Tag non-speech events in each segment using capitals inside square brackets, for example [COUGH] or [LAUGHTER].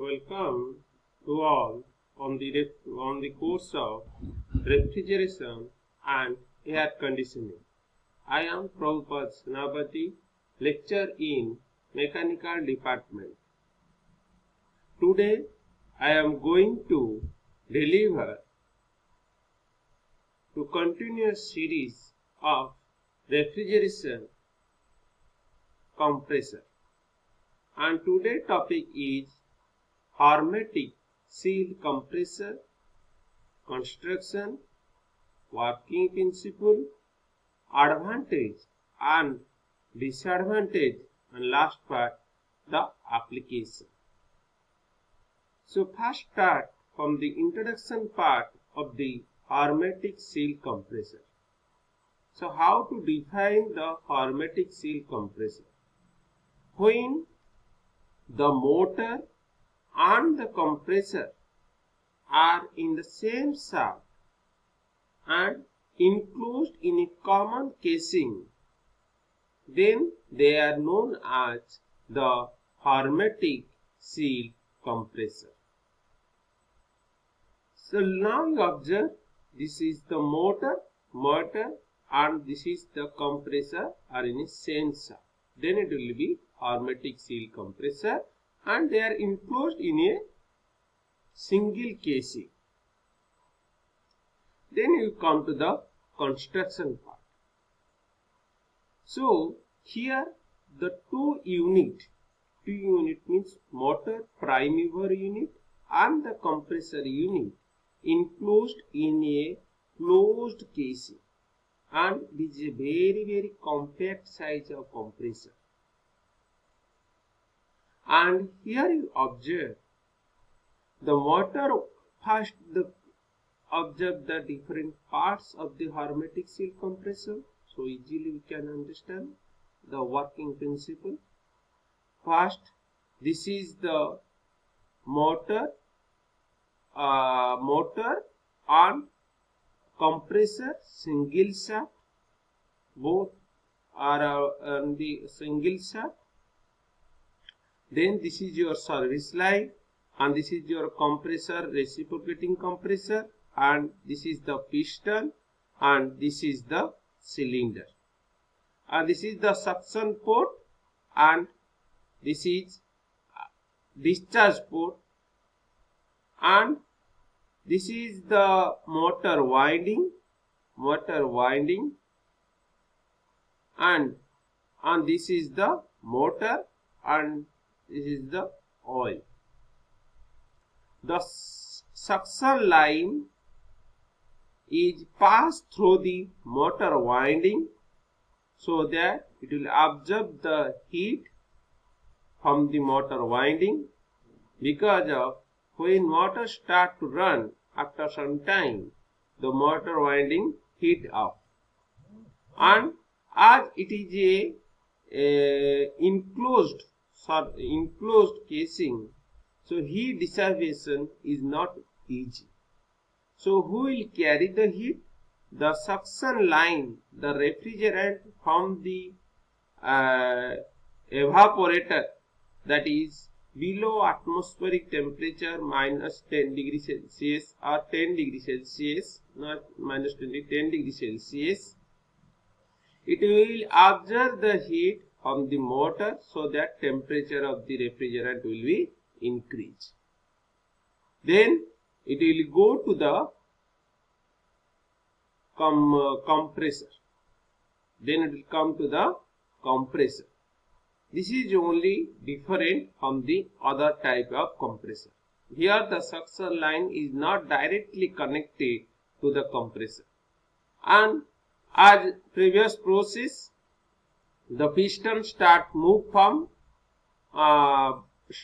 Welcome to all on the on the course of refrigeration and air conditioning. I am Prabhupada Senapati, lecturer in mechanical department. Today I am going to deliver to continuous series of refrigeration compressor and today topic is hermetic seal compressor construction working principle advantage and disadvantage and last part the application. So first start from the introduction part of the hermetic seal compressor. So how to define the hermetic seal compressor? When the motor and the compressor are in the same shaft and enclosed in a common casing, then they are known as the hermetic seal compressor. So now you observe this is the motor, motor and this is the compressor are in a same shaft. Then it will be hermetic seal compressor and they are enclosed in a single casing. Then you come to the construction part. So here the two unit, two unit means motor prime mover unit and the compressor unit enclosed in a closed casing and this is a very very compact size of compressor and here you observe the motor first the observe the different parts of the hermetic seal compressor. So easily we can understand the working principle. First this is the motor uh, motor and compressor single shaft. Both are uh, on the single shaft then this is your service line and this is your compressor reciprocating compressor and this is the piston and this is the cylinder. And this is the suction port and this is uh, discharge port and this is the motor winding motor winding and and this is the motor and this is the oil. The suction line is passed through the motor winding so that it will absorb the heat from the motor winding because of when motor start to run after some time the motor winding heat up. And as it is a, a enclosed enclosed casing. So heat dissipation is not easy so who will carry the heat the suction line the refrigerant from the uh, evaporator that is below atmospheric temperature minus 10 degrees celsius or 10 degrees celsius not minus 20 10 degrees celsius. It will absorb the heat from the motor so that temperature of the refrigerant will be increased. Then it will go to the com uh, compressor. Then it will come to the compressor. This is only different from the other type of compressor. Here the suction line is not directly connected to the compressor. And as previous process, the piston start move from uh,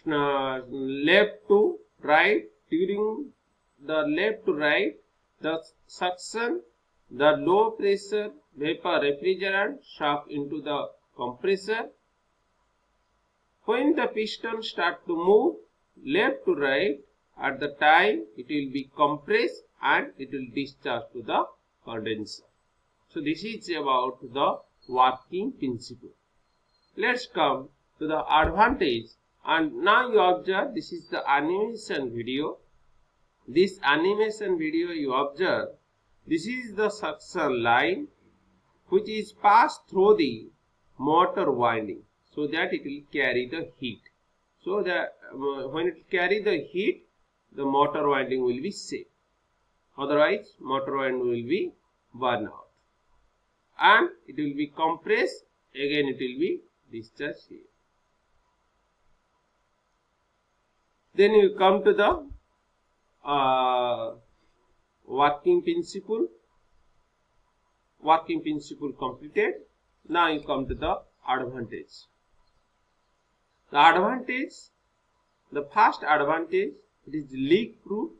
left to right. During the left to right the suction the low pressure vapor refrigerant shock into the compressor. When the piston start to move left to right at the time it will be compressed and it will discharge to the condenser. So this is about the working principle. Let's come to the advantage and now you observe this is the animation video. This animation video you observe this is the suction line which is passed through the motor winding so that it will carry the heat. So that uh, when it carry the heat the motor winding will be safe. Otherwise motor winding will be burn out and it will be compressed. Again it will be discharged here. Then you come to the uh, working principle. Working principle completed. Now you come to the advantage. The advantage the first advantage it is leak proof.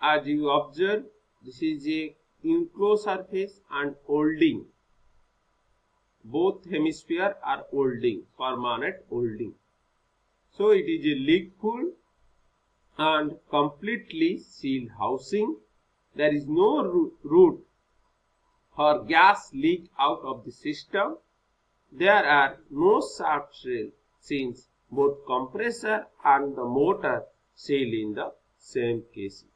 As you observe this is a enclosed surface and holding both hemisphere are holding permanent holding so it is a leak proof and completely sealed housing. There is no route or gas leak out of the system. There are no shaft shell since both compressor and the motor seal in the same casing.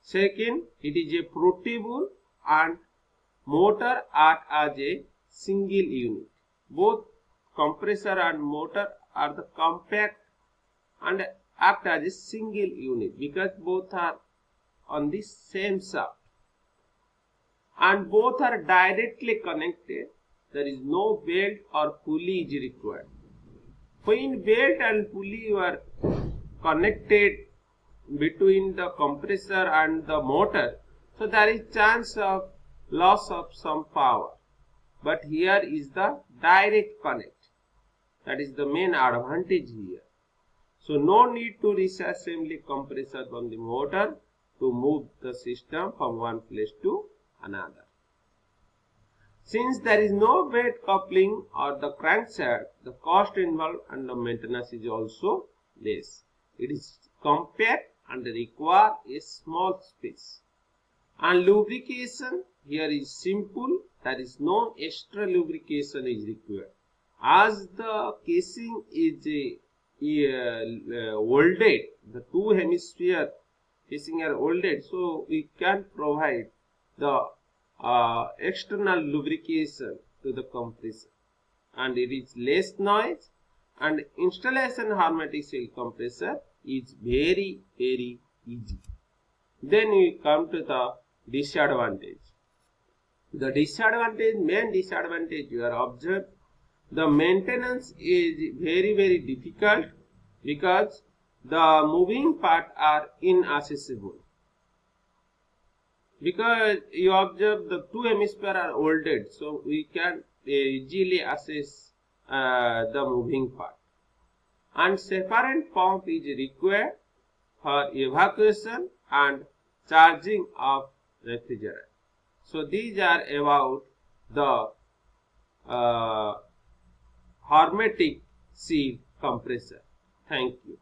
Second, it is a portable and motor act as a single unit. Both compressor and motor are the compact and act as a single unit because both are on the same shaft. And both are directly connected. There is no belt or pulley is required. When belt and pulley were connected between the compressor and the motor. So there is chance of loss of some power but here is the direct connect that is the main advantage here so no need to disassembly compressor from the motor to move the system from one place to another. Since there is no belt coupling or the crankshaft, the cost involved and the maintenance is also less. It is compact and require a small space. And lubrication here is simple. There is no extra lubrication is required. As the casing is a welded, the two hemisphere casing are welded, so we can provide the uh, external lubrication to the compressor and it is less noise and installation hermetic seal compressor is very very easy. Then we come to the disadvantage. The disadvantage, main disadvantage you are observed the maintenance is very very difficult because the moving part are inaccessible. Because you observe the two hemisphere are welded so we can easily assess uh, the moving part. And separate pump is required for evacuation and charging of refrigerant so these are about the uh, hermetic seal compressor. Thank you.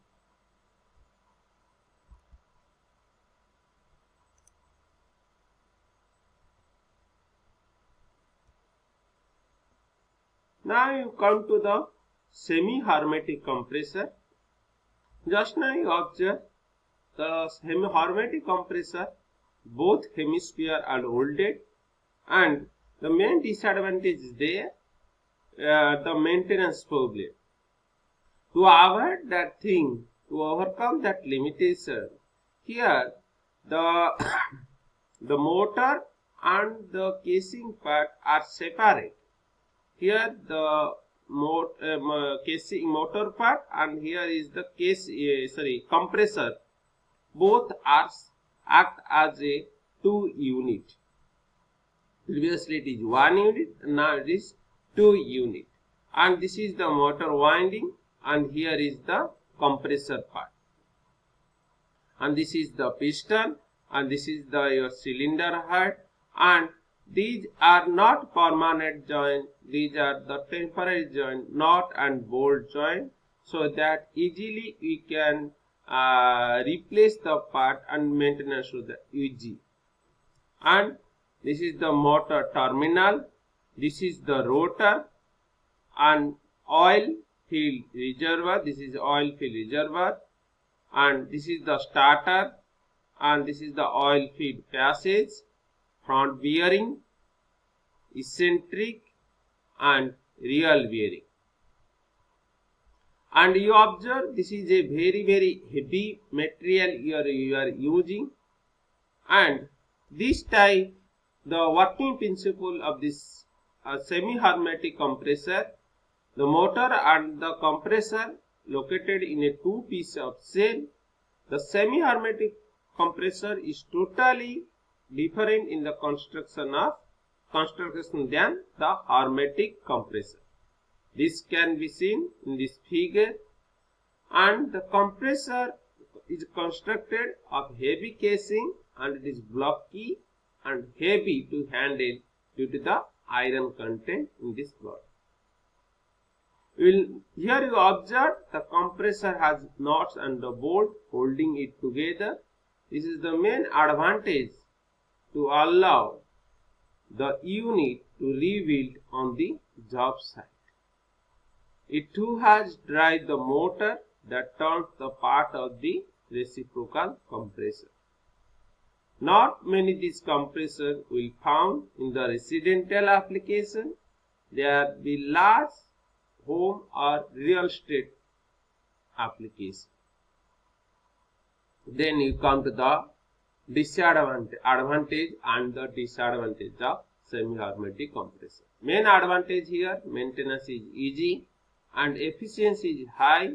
Now you come to the semi-hermetic compressor. Just now you observe the semi-hermetic compressor, both hemisphere are welded and the main disadvantage is there uh, the maintenance problem. To avoid that thing, to overcome that limitation, here the [COUGHS] the motor and the casing part are separate. Here the mot um, casing motor part and here is the case uh, sorry compressor. Both are act as a two unit. Previously it is one unit, and now it is 2 unit. And this is the motor winding and here is the compressor part. And this is the piston and this is the your cylinder head. And these are not permanent joint these are the temporary joint nut and bolt joint so that easily we can uh, replace the part and maintenance with the easy and this is the motor terminal. This is the rotor. And oil filled reservoir. This is oil filled reservoir. And this is the starter. And this is the oil filled passage. Front bearing. Eccentric. And rear bearing. And you observe this is a very very heavy material you are, you are using. And this type the working principle of this uh, semi hermetic compressor the motor and the compressor located in a two piece of cell the semi hermetic compressor is totally different in the construction of construction than the hermetic compressor. This can be seen in this figure. And the compressor is constructed of heavy casing and it is blocky and heavy to handle due to the iron content in this rod. Will, here you observe the compressor has nuts and the bolt holding it together. This is the main advantage to allow the unit to rebuild on the job site. It too has drive the motor that turns the part of the reciprocal compressor. Not many these compressors will found in the residential application. There be large home or real estate application. Then you come to the disadvantage advantage and the disadvantage of semi-hermetic compressor. Main advantage here maintenance is easy and efficiency is high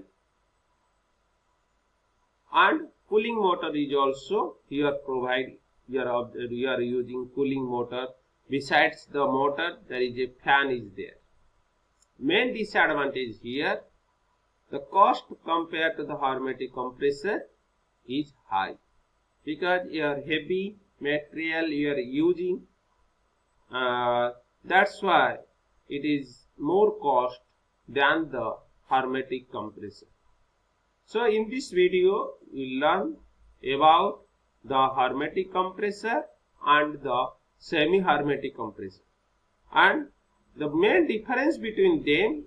and cooling motor is also here provide here you are using cooling motor. Besides the motor there is a fan is there. Main disadvantage here the cost compared to the hermetic compressor is high. Because your heavy material you are using uh, that's why it is more cost than the hermetic compressor. So in this video we learn about the hermetic compressor and the semi-hermetic compressor. And the main difference between them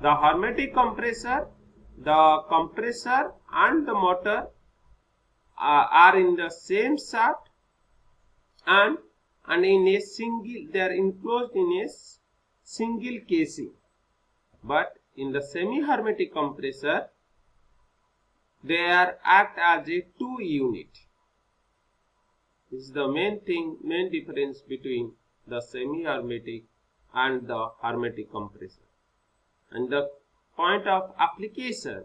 the hermetic compressor the compressor and the motor uh, are in the same shaft and and in a single they are enclosed in a single casing. But in the semi-hermetic compressor, they are act as a two unit. This is the main thing, main difference between the semi-hermetic and the hermetic compressor. And the point of application,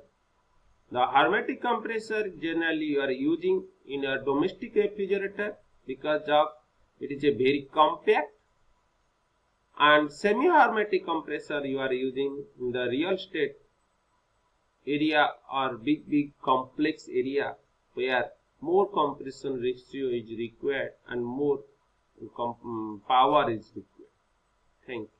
the hermetic compressor generally you are using in a domestic refrigerator because of it is a very compact and semi-hermetic compressor you are using in the real estate area or big big complex area where more compression ratio is required and more mm, power is required. Thank you.